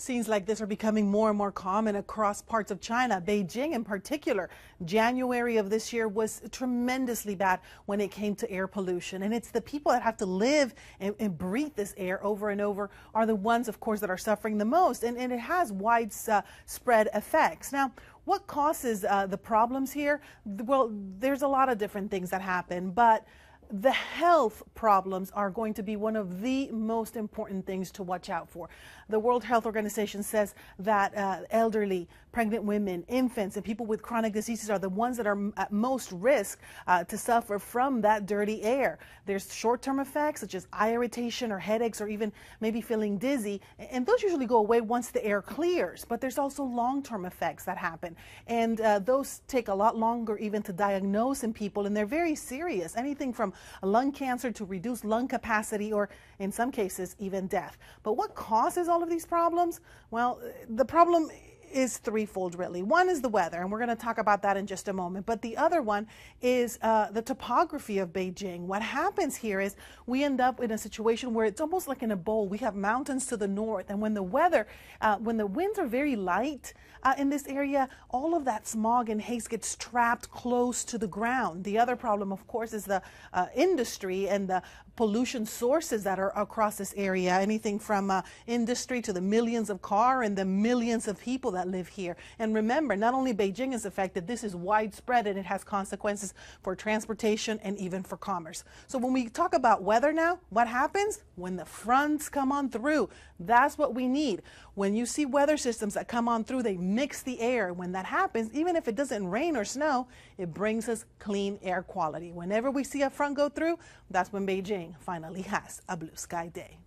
Scenes like this are becoming more and more common across parts of China, Beijing in particular. January of this year was tremendously bad when it came to air pollution. And it's the people that have to live and, and breathe this air over and over are the ones, of course, that are suffering the most. And, and it has widespread uh, effects. Now, what causes uh, the problems here? Well, there's a lot of different things that happen, but the health problems are going to be one of the most important things to watch out for. The World Health Organization says that uh, elderly, pregnant women, infants, and people with chronic diseases are the ones that are at most risk uh, to suffer from that dirty air. There's short term effects such as eye irritation or headaches or even maybe feeling dizzy, and those usually go away once the air clears. But there's also long term effects that happen, and uh, those take a lot longer even to diagnose in people, and they're very serious. Anything from lung cancer to reduced lung capacity, or in some cases, even death. But what causes all of these problems? Well, the problem is threefold, really. One is the weather, and we're going to talk about that in just a moment. But the other one is uh, the topography of Beijing. What happens here is we end up in a situation where it's almost like in a bowl. We have mountains to the north, and when the weather, uh, when the winds are very light uh, in this area, all of that smog and haze gets trapped close to the ground. The other problem, of course, is the uh, industry and the pollution sources that are across this area. Anything from uh, industry to the millions of car and the millions of people that that live here. And remember, not only Beijing is affected, this is widespread and it has consequences for transportation and even for commerce. So when we talk about weather now, what happens? When the fronts come on through, that's what we need. When you see weather systems that come on through, they mix the air. When that happens, even if it doesn't rain or snow, it brings us clean air quality. Whenever we see a front go through, that's when Beijing finally has a blue sky day.